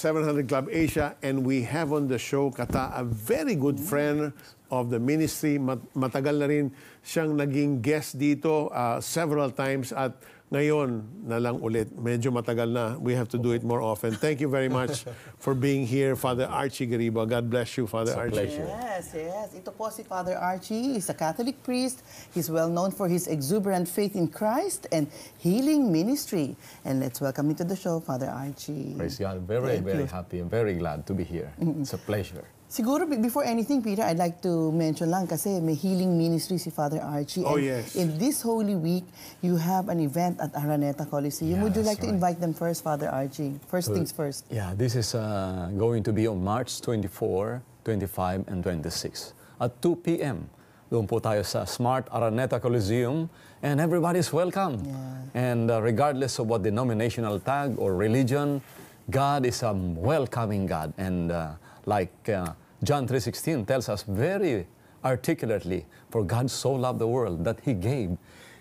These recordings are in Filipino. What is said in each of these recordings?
700 Club Asia, and we have on the show Kata, a very good friend of the ministry. Mat- Matagal na rin siyang naging guest dito uh, several times at ngayon na lang ulit. Medyo matagal na. We have to do it more often. Thank you very much for being here, Father Archie Gariba. God bless you, Father Archie. pleasure. Yes, yes. Ito po si Father Archie. He's a Catholic priest. He's well known for his exuberant faith in Christ and healing ministry. And let's welcome him to the show, Father Archie. Praise God. Very, Thank very you. happy and very glad to be here. It's a pleasure. Siguro before anything, Peter, I'd like to mention lang kasi may healing ministry si Father Archie. Oh, And yes. In this Holy Week, you have an event at Araneta Coliseum. Yeah, Would you that's like to invite them first, Father Archie? First things first. Yeah, this is uh, going to be on March 24, 25, and 26 at 2 p.m. Doon po tayo sa Smart Araneta Coliseum and everybody's welcome. Yeah. And uh, regardless of what denominational tag or religion, God is a welcoming God. And uh, like uh, John 3.16 tells us very articulately, for God so loved the world that He gave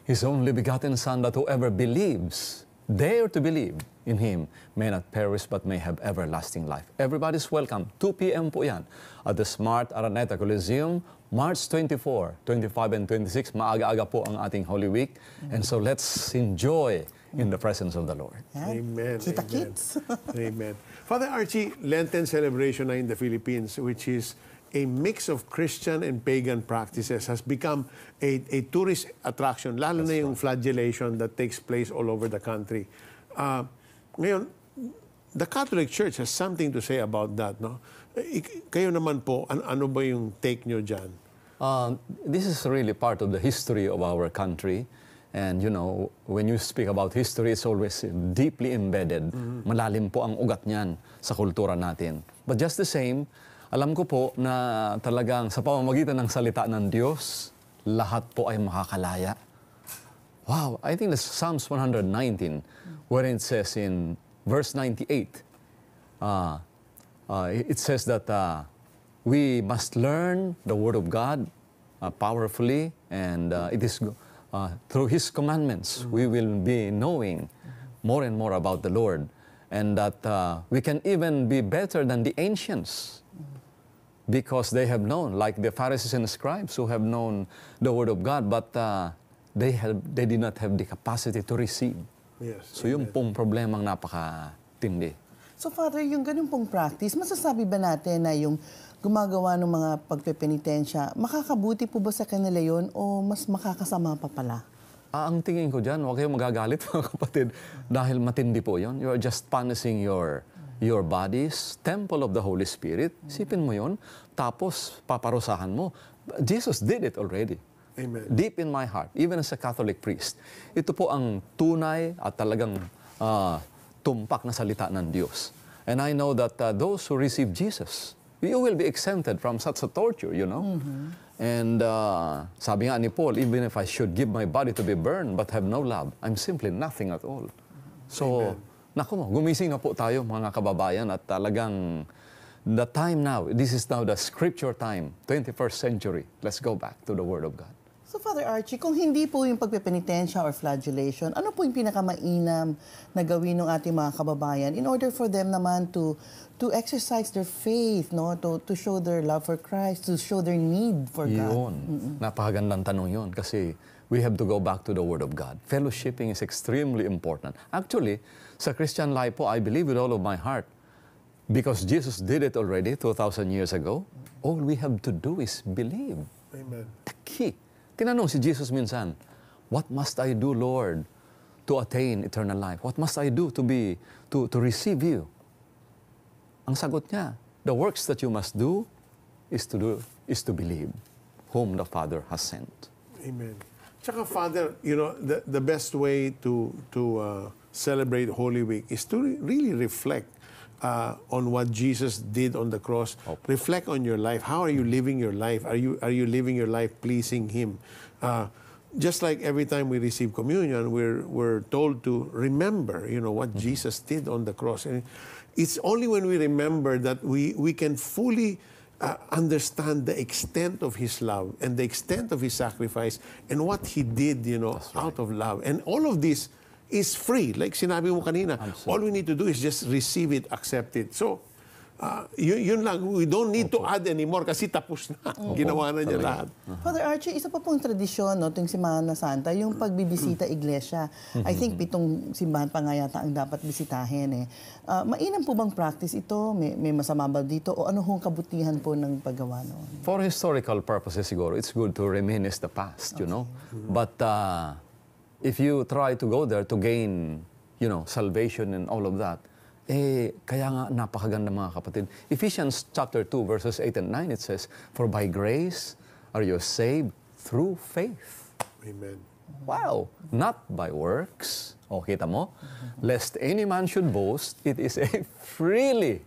His only begotten Son that whoever believes, dare to believe in Him, may not perish but may have everlasting life. Everybody's welcome. 2 p.m. po yan at the Smart Araneta Coliseum, March 24, 25, and 26. Maaga-aga po ang ating Holy Week. And so let's enjoy in the presence of the Lord. Yan. Amen. Kita amen. kits. Amen. Father Archie, Lenten celebration na in the Philippines, which is a mix of Christian and pagan practices, has become a, a tourist attraction, lalo na yung flagellation that takes place all over the country. Uh, ngayon, the Catholic Church has something to say about that, no? Ik- kayo naman po, an- ano ba yung take nyo dyan? Uh, this is really part of the history of our country. And you know, when you speak about history, it's always deeply embedded. Malalim po ang ugat niyan sa kultura natin. But just the same, alam ko po na talagang sa pamamagitan ng salita ng Diyos, lahat po ay makakalaya. Wow, I think that's Psalms 119, where it says in verse 98, uh, uh, it says that uh, we must learn the Word of God uh, powerfully, and uh, it is uh, through His commandments we will be knowing more and more about the Lord, and that uh, we can even be better than the ancients because they have known, like the Pharisees and scribes who have known the Word of God, but uh, they, have, they did not have the capacity to receive. Yes. So yung pong problemang napakatindi. So Father, yung ganun pong practice, masasabi ba natin na yung gumagawa ng mga pagpepenitensya, makakabuti po ba sa kanila yon o mas makakasama pa pala? Ah, ang tingin ko dyan, huwag kayong magagalit mga kapatid dahil matindi po yon. You are just punishing your your bodies, temple of the Holy Spirit. Sipin mo yon, tapos paparusahan mo. Jesus did it already. Amen. Deep in my heart, even as a Catholic priest, ito po ang tunay at talagang ah, tumpak na salita ng Diyos. And I know that ah, those who receive Jesus, you will be exempted from such a torture, you know? And ah, sabi nga ni Paul, even if I should give my body to be burned but have no love, I'm simply nothing at all. So, naku mo, gumising na po tayo mga kababayan at talagang the time now, this is now the scripture time, 21st century. Let's go back to the Word of God. So Father Archie, kung hindi po yung pagpepenitensya or flagellation, ano po yung pinakamainam na gawin ng ating mga kababayan in order for them naman to to exercise their faith, no? To to show their love for Christ, to show their need for God. Yun. Napakagandang tanong yun kasi we have to go back to the Word of God. Fellowshipping is extremely important. Actually, sa Christian life po, I believe with all of my heart, because Jesus did it already 2,000 years ago, all we have to do is believe. Amen. The key. Tinanong si Jesus minsan, What must I do, Lord, to attain eternal life? What must I do to be, to, to receive you? Ang sagot niya, the works that you must do is to do, is to believe whom the Father has sent. Amen. Tsaka Father, you know, the, the best way to to uh, celebrate Holy Week is to re- really reflect uh, on what Jesus did on the cross. Reflect on your life. How are you living your life? Are you are you living your life pleasing Him? Uh, just like every time we receive communion, we're we're told to remember, you know, what Jesus did on the cross. And it's only when we remember that we we can fully uh, understand the extent of his love and the extent of his sacrifice and what he did, you know, out of love. And all of this is free. Like sinabi mo kanina, all we need to do is just receive it, accept it. So, uh, yun, yun lang. We don't need to add anymore kasi tapos na. Ginawa na niya lahat. Father Archie, isa pa pong tradisyon, no, tuwing Simana Santa, yung pagbibisita iglesia. I think pitong simbahan pa nga yata ang dapat bisitahin. Eh. Ah, mainam po bang practice ito? May, may masama ba dito? O ano hong kabutihan po ng paggawa noon? For historical purposes siguro, it's good to reminisce the past, you know. But uh, if you try to go there to gain, you know, salvation and all of that, eh, kaya nga napakaganda mga kapatid. Ephesians chapter 2 verses 8 and 9, it says, For by grace are you saved through faith. Amen. Wow! Not by works. O, kita mo? Lest any man should boast, it is a freely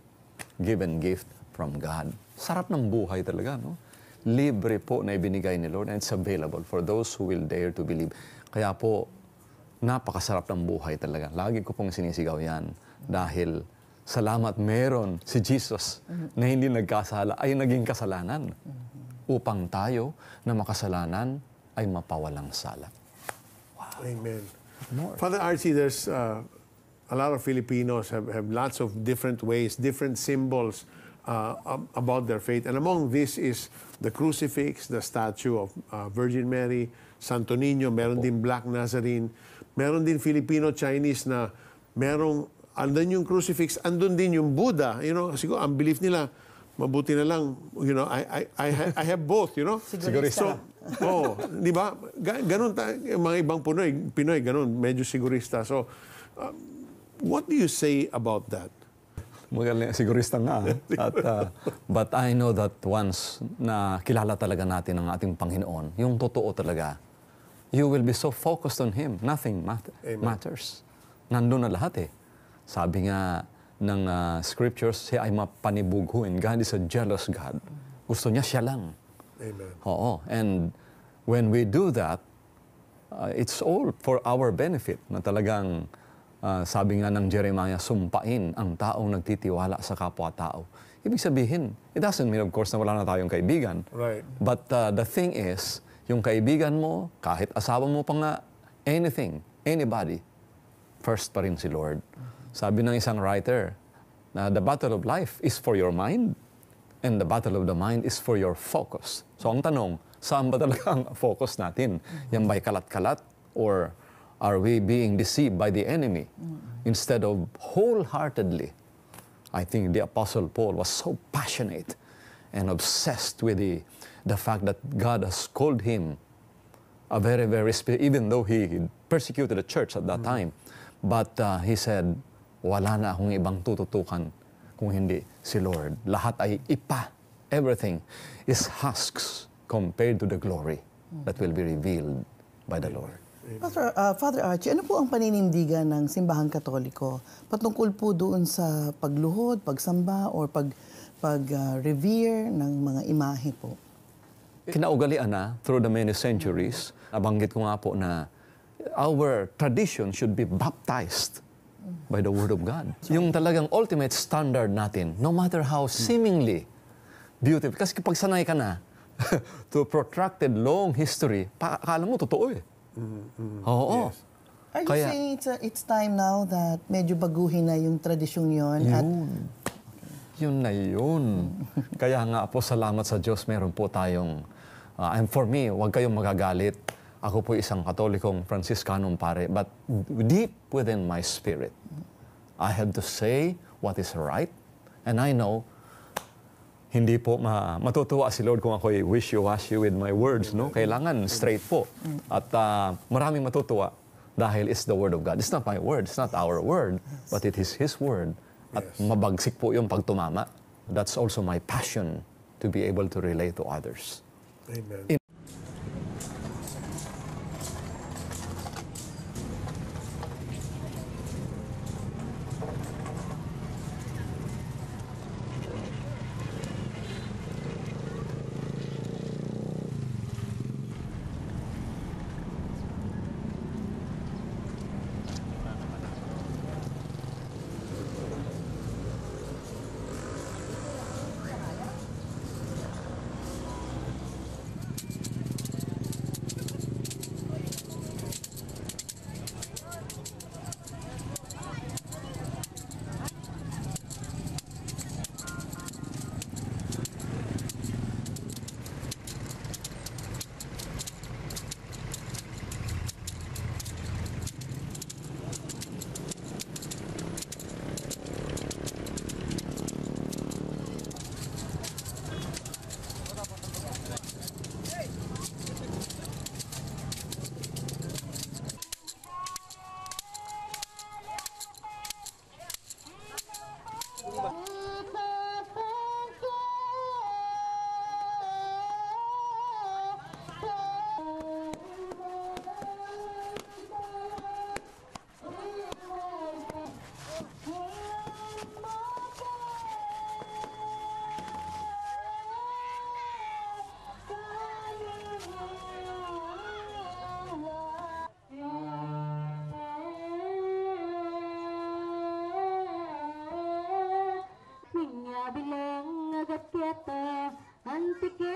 given gift from God. Sarap ng buhay talaga, no? Libre po na ibinigay ni Lord and it's available for those who will dare to believe. Kaya po, napakasarap ng buhay talaga. Lagi ko pong sinisigaw yan. Dahil salamat meron si Jesus na hindi nagkasala ay naging kasalanan upang tayo na makasalanan ay mapawalang sala. Amen. Father Archie, there's uh, a lot of Filipinos have, have lots of different ways, different symbols uh, ab- about their faith. And among this is the crucifix, the statue of uh, Virgin Mary, Santo Niño, meron din Black Nazarene, meron din Filipino-Chinese na merong, andun yung crucifix, andun din yung Buddha. You know, siguro ang belief nila, mabuti na lang, you know, I, I, I, I have both, you know. Sigurista. So, Oo, di ba? Ga- ganun ta- mga ibang Pinoy, Pinoy ganun, medyo sigurista. So, um, what do you say about that? Magaling, sigurista nga. At, uh, but I know that once na kilala talaga natin ang ating Panginoon, yung totoo talaga, you will be so focused on Him. Nothing mat- Amen. matters. Nandun na lahat eh. Sabi nga ng uh, scriptures, siya ay mapanibughuin. God is a jealous God. Gusto niya siya lang. Amen. Oo. And when we do that, uh, it's all for our benefit na talagang uh, sabi nga ng Jeremiah, sumpain ang taong nagtitiwala sa kapwa-tao. Ibig sabihin, it doesn't mean of course na wala na tayong kaibigan. Right. But uh, the thing is, yung kaibigan mo, kahit asawa mo pa nga, anything, anybody, first pa rin si Lord. Sabi ng isang writer, na the battle of life is for your mind and the battle of the mind is for your focus. So ang tanong, saan ba talaga ang focus natin? Yan ba'y kalat-kalat or are we being deceived by the enemy instead of wholeheartedly? I think the Apostle Paul was so passionate and obsessed with the, the fact that God has called him a very, very, even though he persecuted the church at that time. But uh, he said, wala na akong ibang tututukan kung hindi si Lord. Lahat ay ipa. Everything is husks compared to the glory that will be revealed by the Lord. Father, uh, Father Archie, ano po ang paninindigan ng simbahang katoliko patungkol po doon sa pagluhod, pagsamba, or pag, pag-revere ng mga imahe po? Kinaugalian na through the many centuries, nabanggit ko nga po na our tradition should be baptized by the Word of God. Yung talagang ultimate standard natin, no matter how seemingly beautiful. Kasi kapag sanay ka na to protracted long history, akala mo totoo eh. Oo. Are you Kaya- saying it's, uh, it's time now that medyo baguhin na yung tradisyong yon at Yun. Na yun. Kaya nga po, salamat sa Diyos, meron po tayong, uh, and for me, huwag kayong magagalit. Ako po isang katolikong Franciscanong pare, but deep within my spirit, I have to say what is right. And I know, hindi po ma matutuwa si Lord kung ako'y wishy-washy with my words, no? Kailangan straight po. At uh, maraming matutuwa dahil it's the word of God. It's not my word, it's not our word, but it is His word. At mabagsik po yung pagtumama. That's also my passion to be able to relate to others. Amen. bilang ಅಂತ್ಯಕ್ಕೆ